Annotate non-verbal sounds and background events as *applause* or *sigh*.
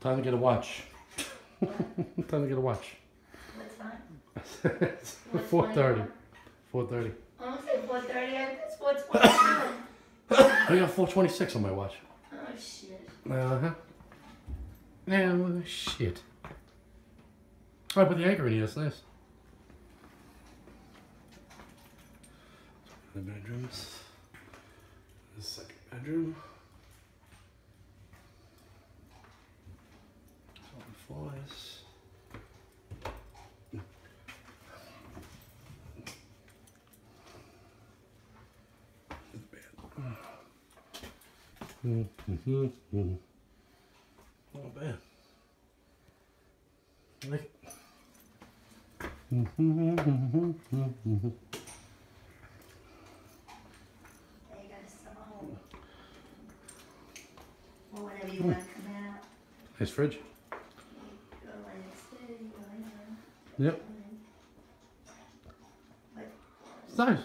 Time to get a watch. *laughs* Time to get a watch. What time? it's 4.30. 4.30. I say four thirty. It's four twenty-seven. *coughs* I got 4.26 on my watch. oh shit. Uh-huh. Well, shit. Oh, I put the anchor in here, that's nice. The bedrooms. The second bedroom. On the floors. The bed. Mm-hmm. Not bad. I like it. There you go, summer home. Or whenever you want to come out. Nice fridge. Go like this, you go in there. Yep. It's nice.